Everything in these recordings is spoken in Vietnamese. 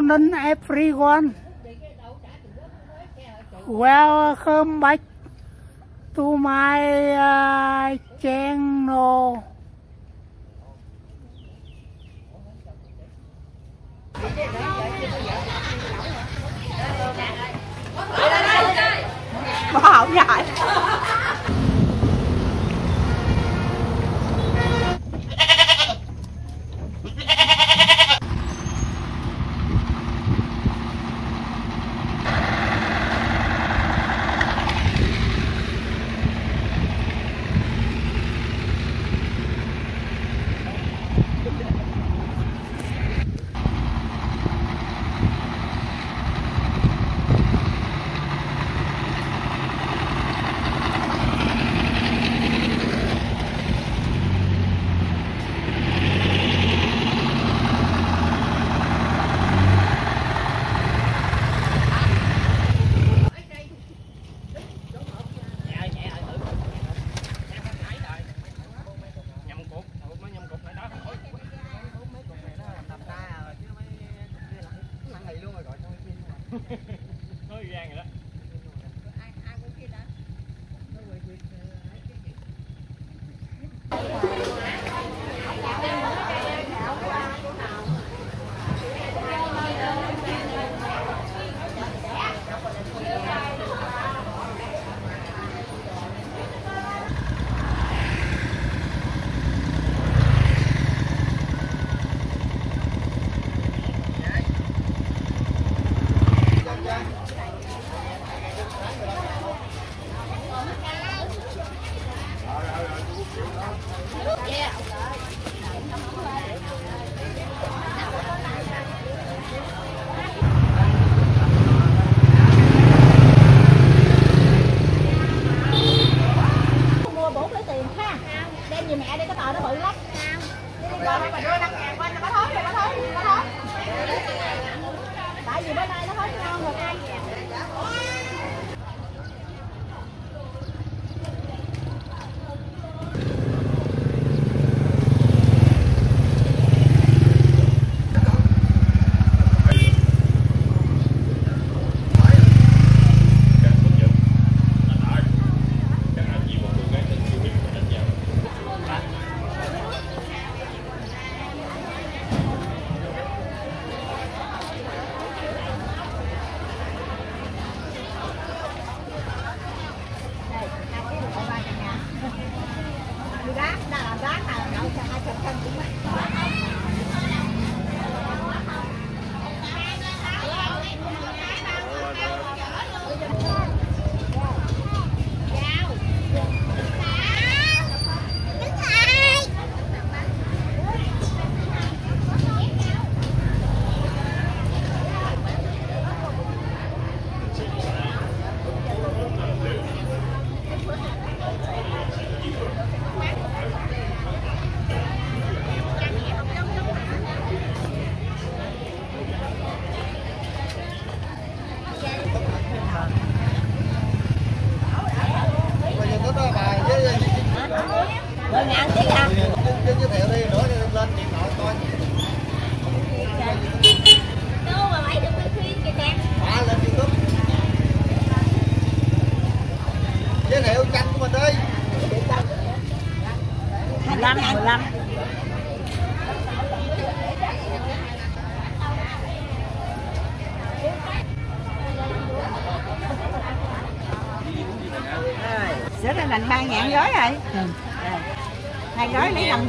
morning, everyone. Welcome back to my uh, channel. Bỏ hỏng vậy.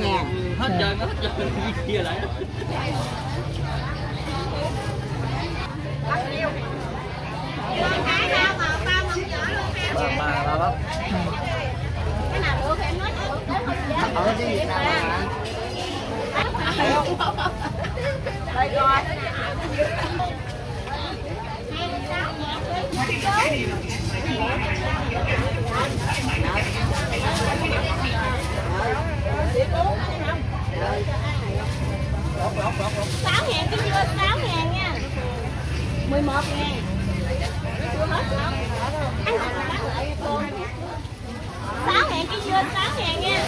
ngàn hết trơn hết trơn kia lại. 11 nha Chưa hết? Anh hỏi là bán lại cho 6 ngàn cái dưa 6 ngàn nha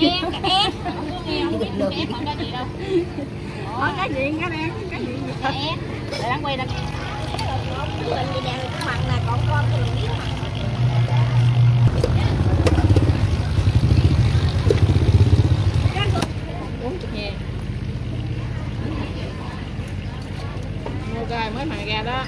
em cái em không có nghe không biết em còn cái gì đâu. Ờ, cái gì cái này cái gì? Cái em. Để đang quay đang Mình đi nhà cái mặt là còn con thì biết mặt bốn chục ngàn mua cái mới mà ra đó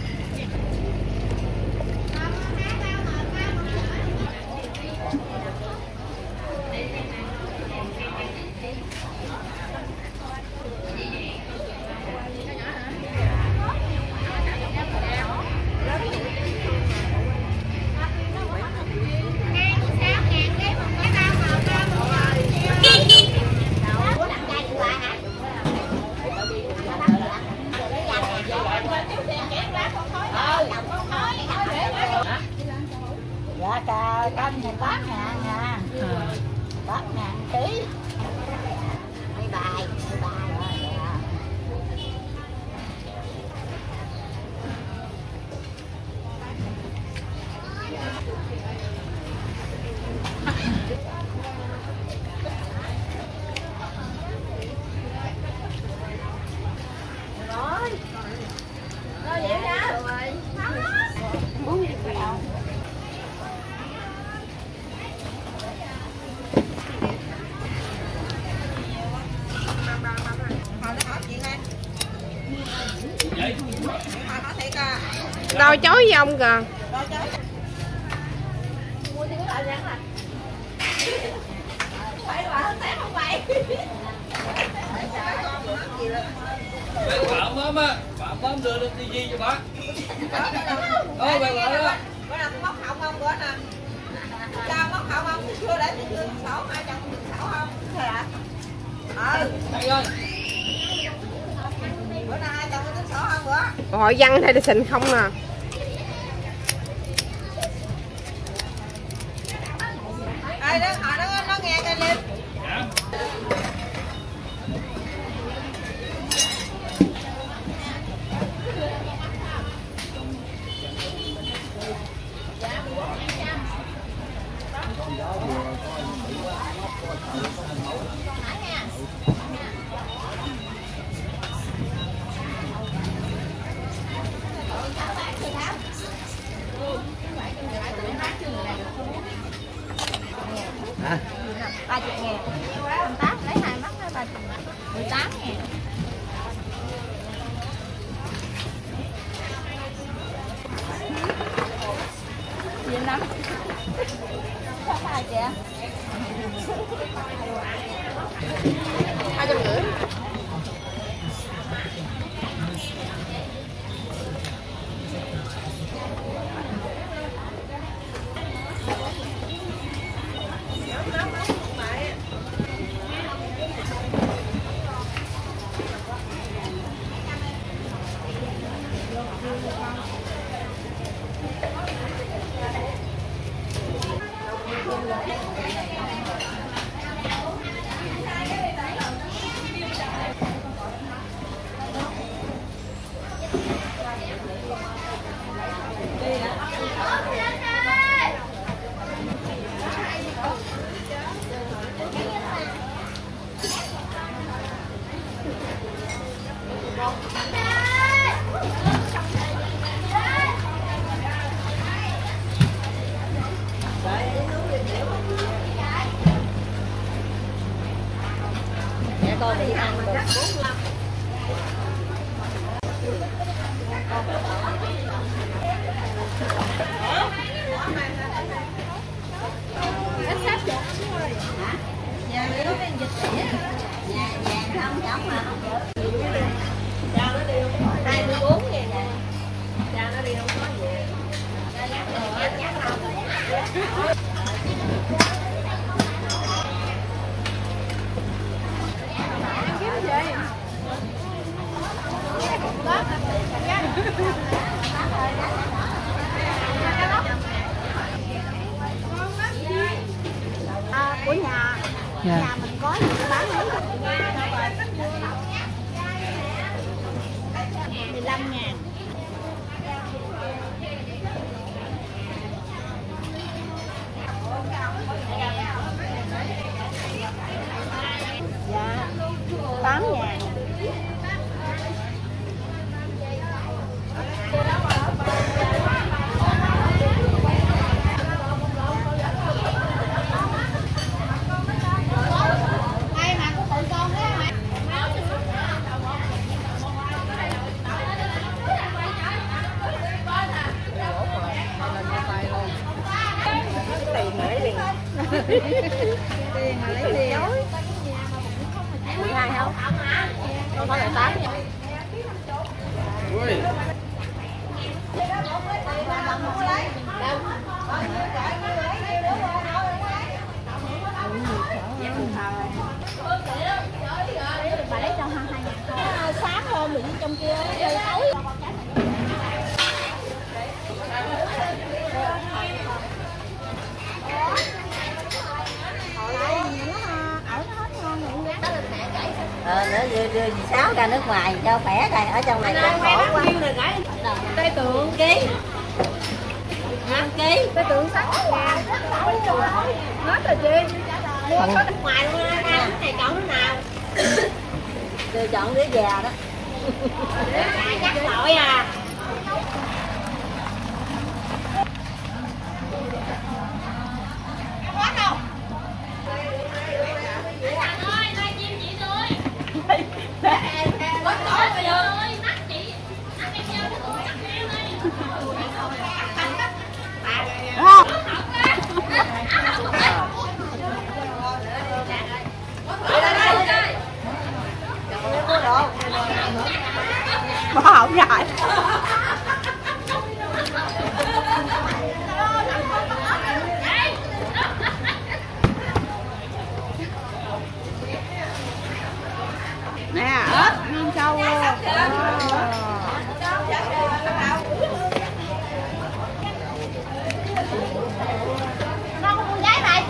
Dạ cà canh thì tám ngàn à Tám ngàn ký Mấy bài, mấy bài rồi dạ. Rồi Rồi vậy nha Muốn gì phải không? đâu chối với ông kìa mua thì cái loại rắn à phải là hơn tép không vậy Bạn bấm á, bạn bấm đưa lên tivi cho bác. Ờ, bạn gọi đó. bữa nào móc họng không bữa nè sao móc họng không chưa để tôi sổ hai trăm được sổ không thế hả ừ ơi. bữa nào hai có tính sổ không bữa hội văn hay là xịn không à I don't, I Yeah. Mười hai không con phải lại tám Ui. bà lấy cho hai hai ngàn sáng hôm mình trong kia chơi tối nữa đưa đưa dì sáu ra nước ngoài cho khỏe rồi ở trong này cũng khổ quá. Tây tượng ký. Năm ký. Cái tượng sáu ngàn hết rồi chị. mua có nước ngoài luôn á cái này chọn đứa nào? Tôi chọn đứa già đó. Chắc lỗi à bỏ không dài Nè, ớt nguyên sâu luôn. con con gái này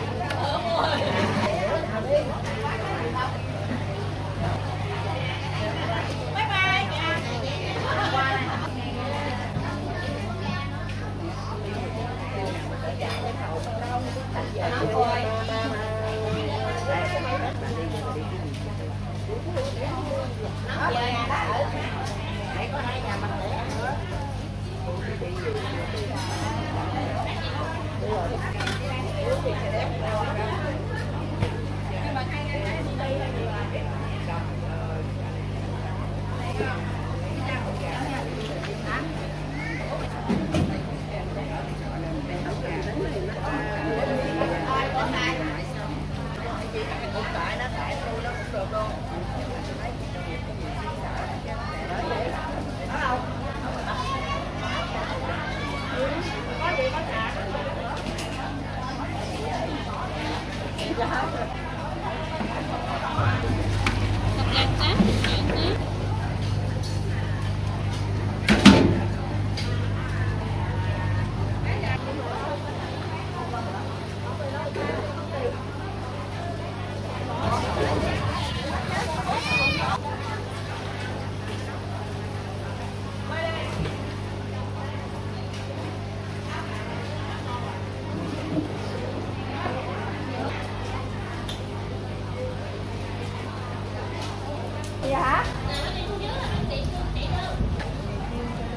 dạ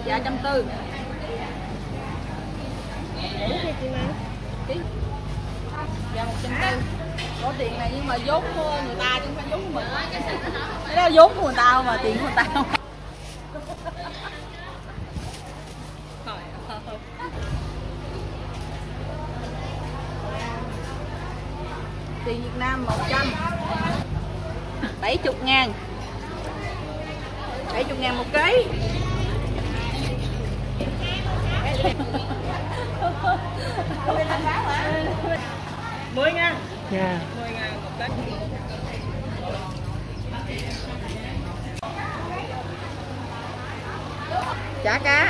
Dạ trăm tư. Dạ một trăm tư. Có tiền này nhưng mà vốn của người ta chứ không phải vốn của mình. Cái đó vốn của người ta mà tiền của người ta không. Tiền Việt Nam 100 70 ngàn 70 ngàn một ký. Dạ. chả cá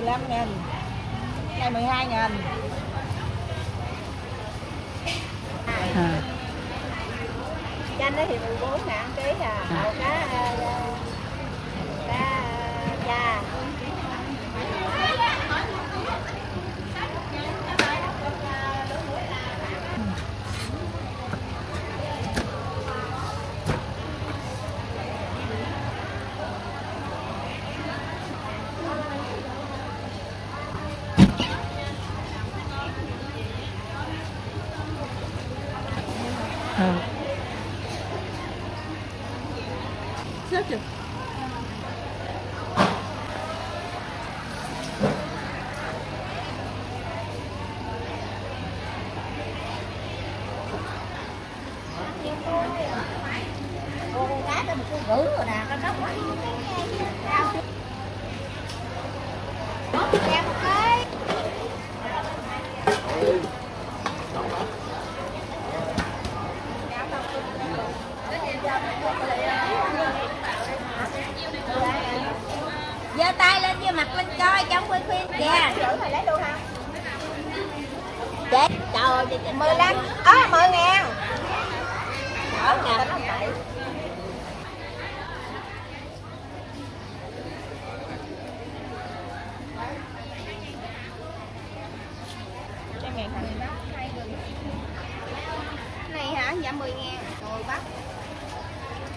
15 nghìn ngày 12 nghìn à. Chanh thì 14 ngàn ký à, à. cá, cá da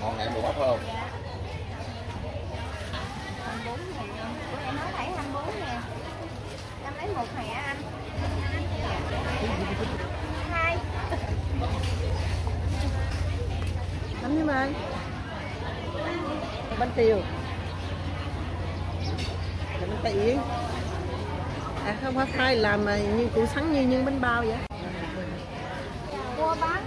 Ngon ngạn đồ bắp không? 24 ngàn Bữa em nói thấy 24 ngàn Em lấy một hả anh. Hai. Bánh với mai. Bánh tiêu. Bánh tiện À không phải phải làm mà như củ sắn như những bánh bao vậy Cua bán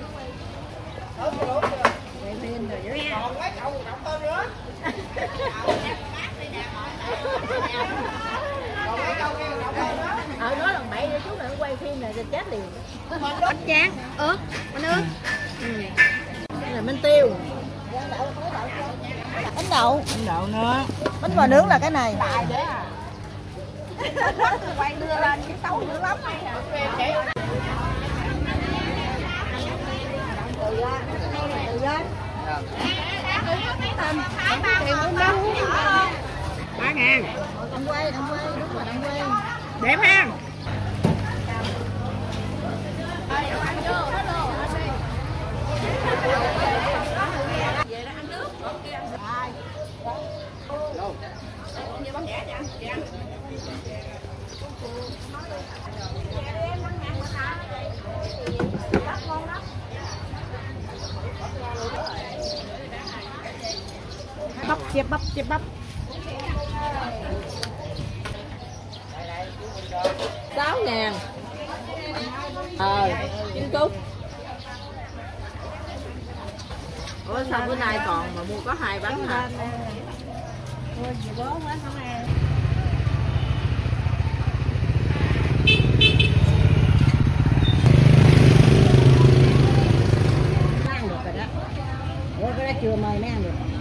ở đó lần bảy để chút nữa quay phim này thì chết liền. Bánh tráng, ớt, bánh ướt. Đây là bánh tiêu. Bánh đậu. Bánh đậu nữa. Bánh bò nướng là cái này. Quay đưa lên cái xấu dữ lắm. Ba ngàn. Đừng quay, đừng quay, đúng rồi, đẹp ha bắp chép bắp chép bắp. Sáu ngàn. Ờ, chín cúc Ủa sao bữa nay còn mà mua có hai bánh hả? Mua gì bố quá không ăn được rồi đó Ủa cái đó chưa mời mới ăn được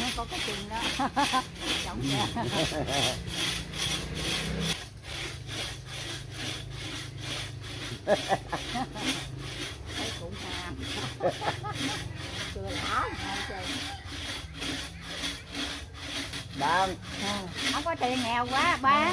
nó có cái chuyện đó Ra. thấy cũng chưa không có tiền nghèo quá ba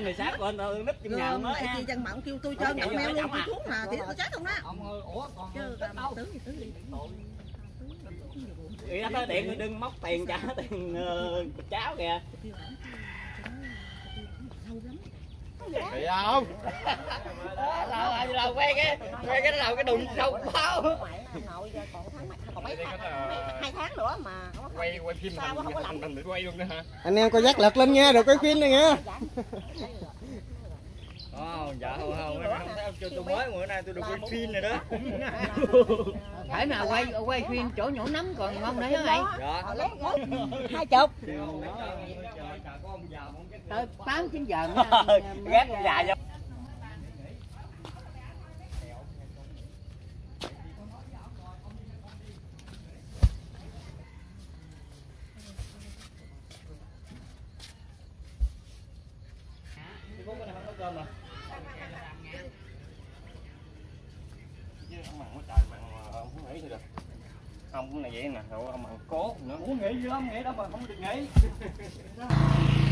quên rồi sát quên rồi núp trong nhà mới ha. chị chân mộng kêu tôi cho meo rồi luôn tôi xuống mà thì tôi chết không đó? Ông ơi ủa còn chứ đâu. tứ gì tứ gì Vậy đó điện đừng móc tiền trả tiền cháo kìa. Thì không? Đâu ai đâu quay cái quay cái đầu cái đùng sâu bao Ngoại ông nội giờ còn tháng mấy tháng mấy, hai tháng nữa mà không có quay quay phim Sao quá không có làm? để quay luôn đó hả? Anh em coi dắt lật lên nha được cái phim này nha Ồ, dạ. Không không không thấy cho tôi mới bữa nay tôi được quay phim này đó. phải mà quay quay phim chỗ nhổ nấm còn ngon nữa hả mày? Dạ. Hai chục. Tới tám chín giờ ghét già cho ông cũng này vậy nè rồi ông bằng cố nữa. Muốn nghỉ dữ lắm nghỉ đâu mà không được nghỉ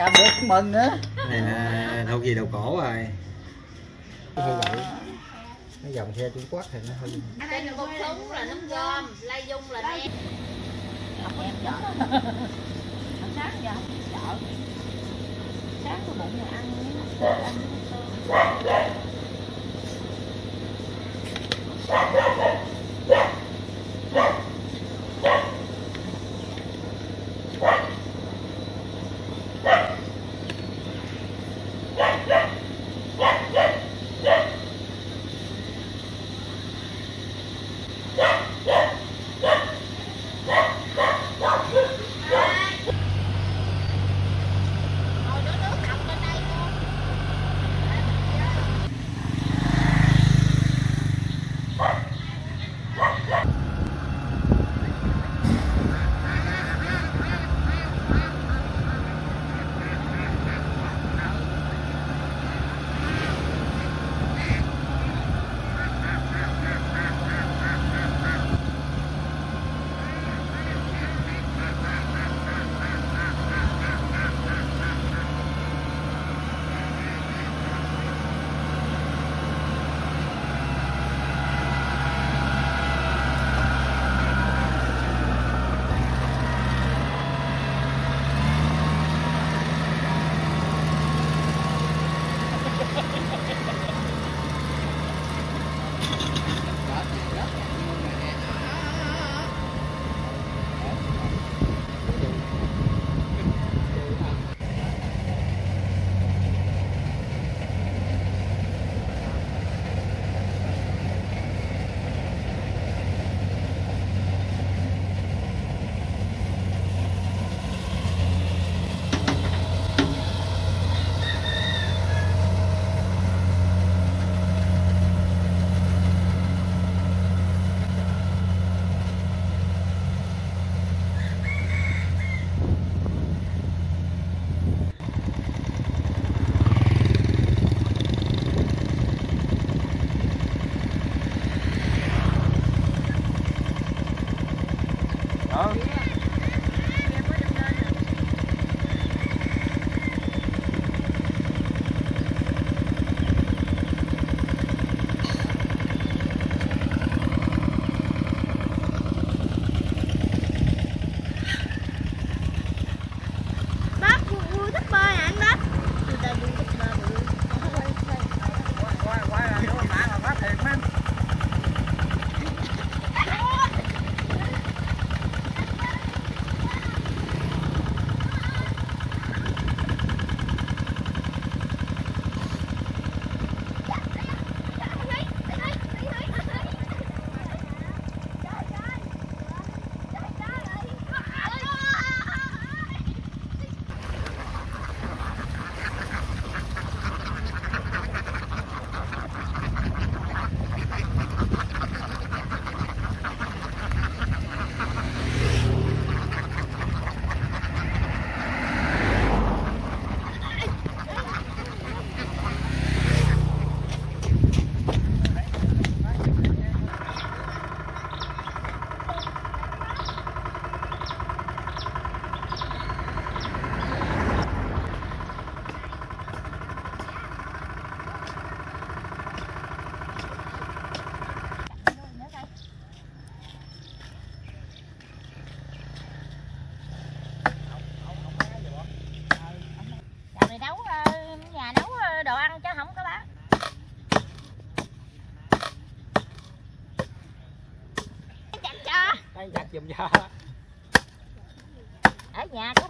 cả bữa mừng này là đâu gì đầu cổ rồi. Như vậy cái dòng xe Trung Quốc thì nó hơi Trên bông súng là nấm gom, lai dung là nem. em chợ sáng giờ không chợ sáng cái bụng này ăn ăn Bác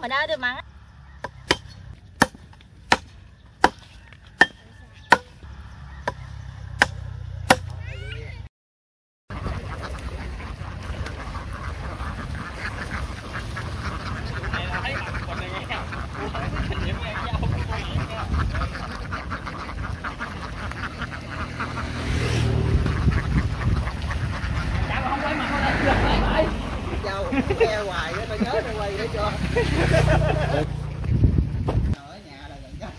Ở nhà có mình ơi đi mà. dâu nghe hoài á tao nhớ tao quay để cho ở nhà là gần chết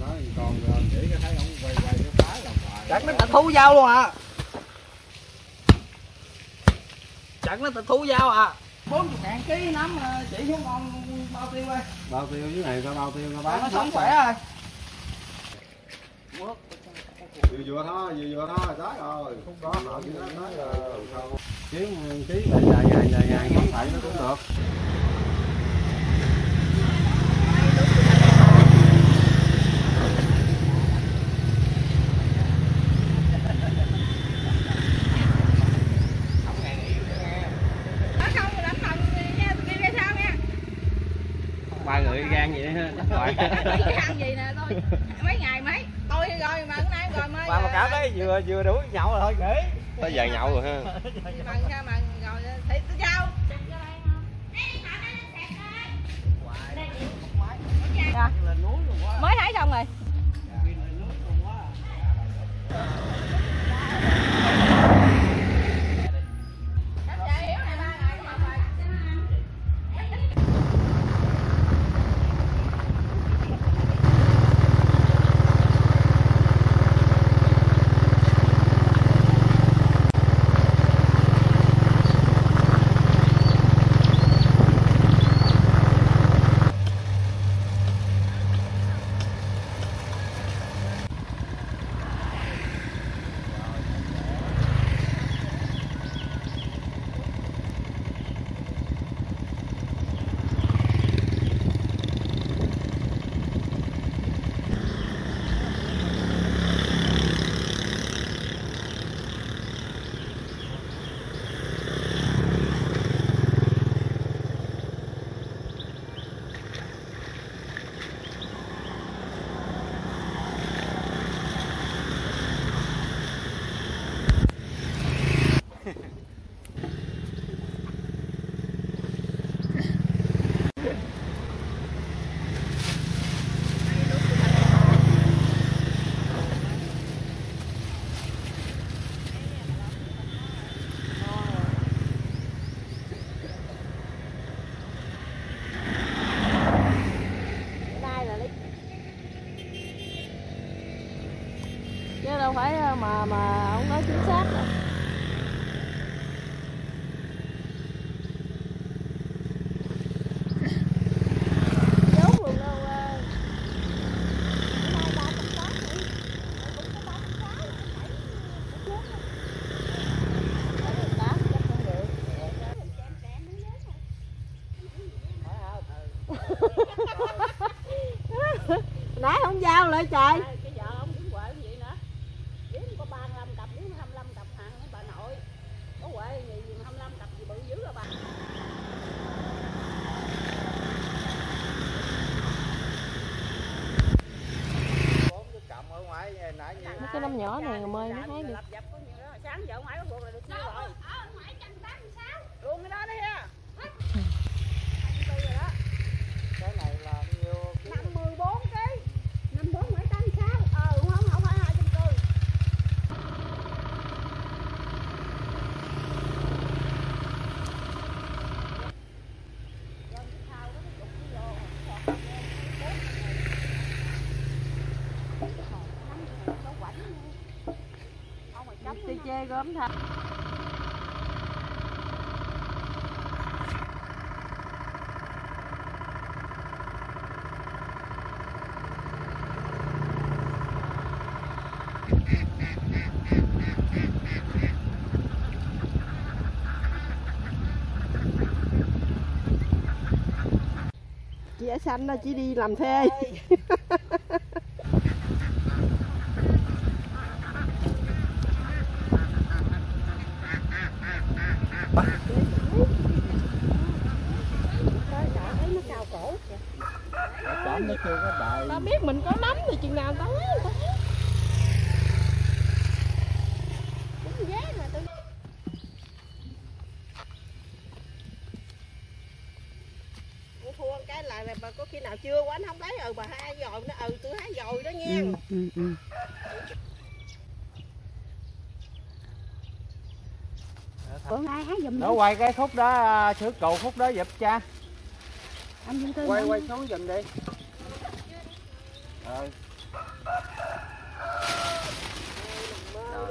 nói còn để cái thấy ông quay quay cái phá chắc nó đã thú dao luôn à chặn nó tịch thu giao à 40 ngàn ký nắm ờ, chỉ xuống con bao tiêu ơi bao tiêu dưới này coi bao tiêu coi bán nó sống khỏe rồi vừa vừa thôi vừa vừa thôi tới rồi không có nợ gì đó tới rồi kiếm ký dài dài dài dài không phải nó cũng được Nói không thì đánh thằng nha, tụi kia ra sao nha. ba người gan vậy ha Mấy cái ăn gì nè tôi. Mấy ngày mấy. Tôi rồi mà hôm nay rồi mới. ba mà cảm thấy vừa vừa đủ nhậu rồi thôi nghỉ tới giờ nhậu rồi ha Mừng ra mừng rồi thì tôi sao? Dạ. Mới hái xong rồi. chứ đâu phải mà mà ông nói chính xác đâu dốt luôn đâu ơi hai ba trăm tám nữa cũng có ba trăm sáu tám chắc không được nãy không giao lại trời cái vợ ông đứng quậy vậy nữa điếm có 35 cặp điếm 25 cặp hàng với bà nội có quậy gì gì mà 25 cặp gì bự dữ rồi bà cầm ở ngoài nãy như mấy cái nấm nhỏ này mơi mới hái được sáng giờ ngoài có là được rồi luôn cái đó đấy ha cái này là nhiêu ký? 54 ký 54 ngoài 86 ờ không không phải 2 chung cư tê thật chị xanh đó chỉ đi làm thuê Chấm nó chưa có đại tao biết mình có nấm thì chừng nào tao lấy tao lấy Đúng giá mà tao Cô thua cái là, là bà có khi nào chưa quá anh không lấy ừ bà hai rồi nó ừ tôi hái rồi đó nha bữa nay hái giùm nó quay cái khúc đó à, sửa cầu khúc đó giùm cha. Anh Dương Tư quay quay xuống giùm đi. Rồi. Mơ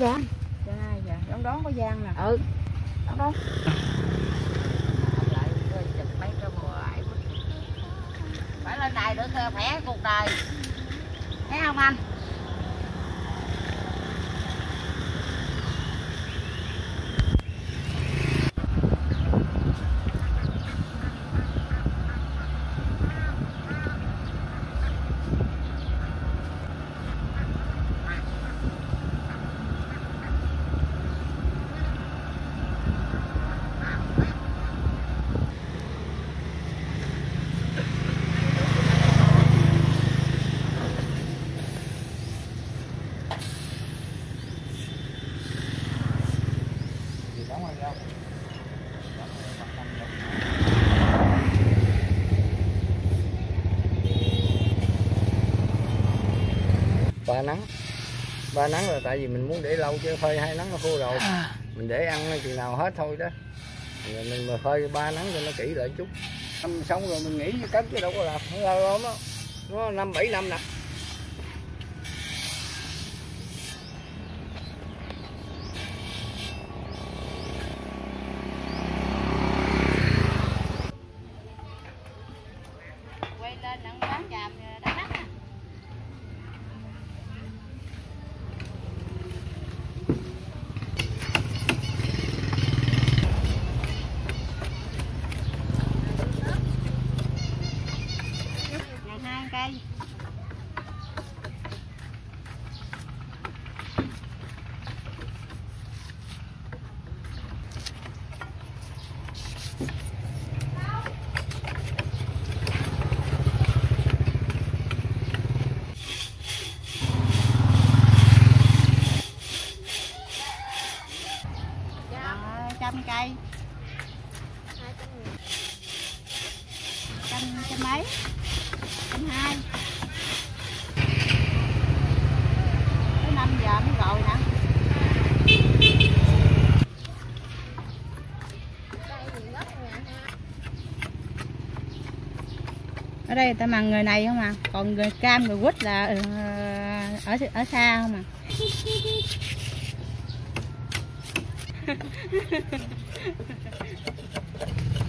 À, có gian dạ dạ. Đón đón có gian nè ừ đón đón phải lên đài được khỏe cuộc đời thấy không anh ba nắng. Ba nắng là tại vì mình muốn để lâu chứ phơi hai nắng nó khô rồi. Mình để ăn chừng nào hết thôi đó. Rồi mình mà phơi ba nắng cho nó kỹ lại chút. Năm xong rồi mình nghỉ cất chứ đâu có làm. Lâu lắm đó nó năm bảy năm nè 2 Tới giờ mới rồi nè ở đây ta mặn người này không à? Còn người cam người quýt là ở ở, ở xa không à?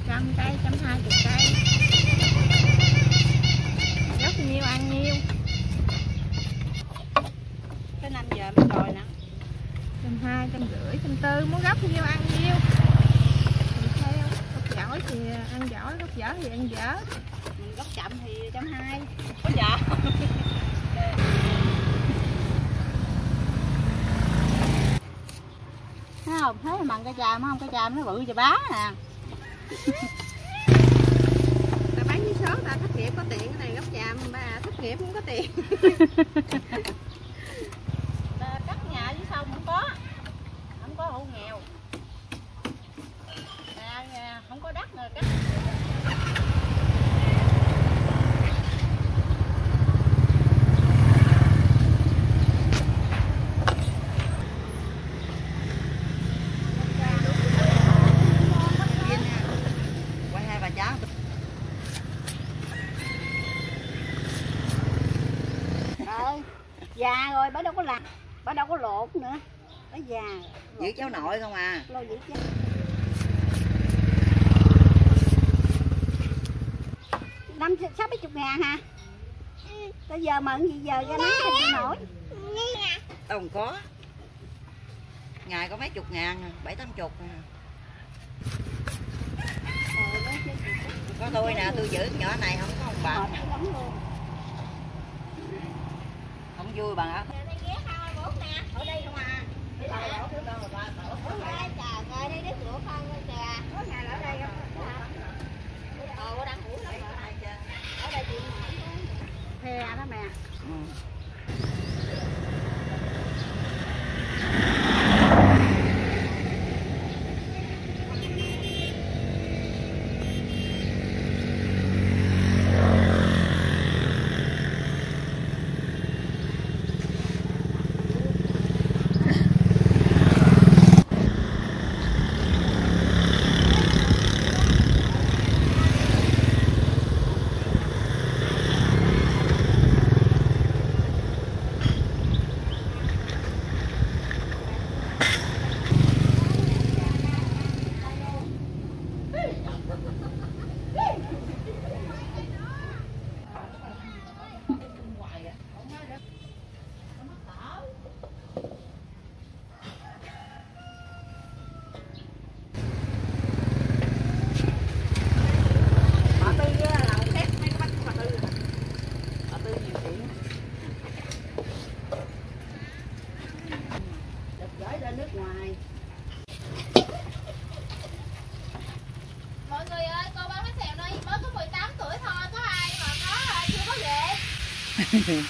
Trăm cây trăm hai chục cây nhiêu ăn nhiêu? Tới năm giờ mới rồi nè. Trăm hai trăm rưỡi trăm tư muốn gốc nhiêu ăn nhiêu. Mình theo gốc giỏi thì ăn giỏi gốc dở thì ăn dở. Mình gốc chậm thì trăm hai. Có dạ thấy không? Thấy mặn cây tràm không cây tràm nó bự chà bá nè ta ta thất nghiệp có tiền cái này gấp chàm bà thất nghiệp không có tiền. Cắt nhà dưới sông không có? Không có hộ nghèo. À, không có đất rồi cắt quay hai bà cháu ờ già rồi bà đâu có làm lột nữa. Bà già. Giữ cháu nội không à? Lo giữ chứ năm sáu mấy chục ngàn hả? Bây giờ mận gì giờ ra nắng không chịu nổi. Còn có. Ngày có mấy chục ngàn à, bảy tám chục à. có tôi nè tôi giữ nhỏ này không có ông bà không vui bằng ở đây không à? Ờ, trời ơi đây đứa cửa con ơi kìa. Có nhà ở đây không? Ờ có đang ngủ lắm ở đây chị hè đó mẹ anything.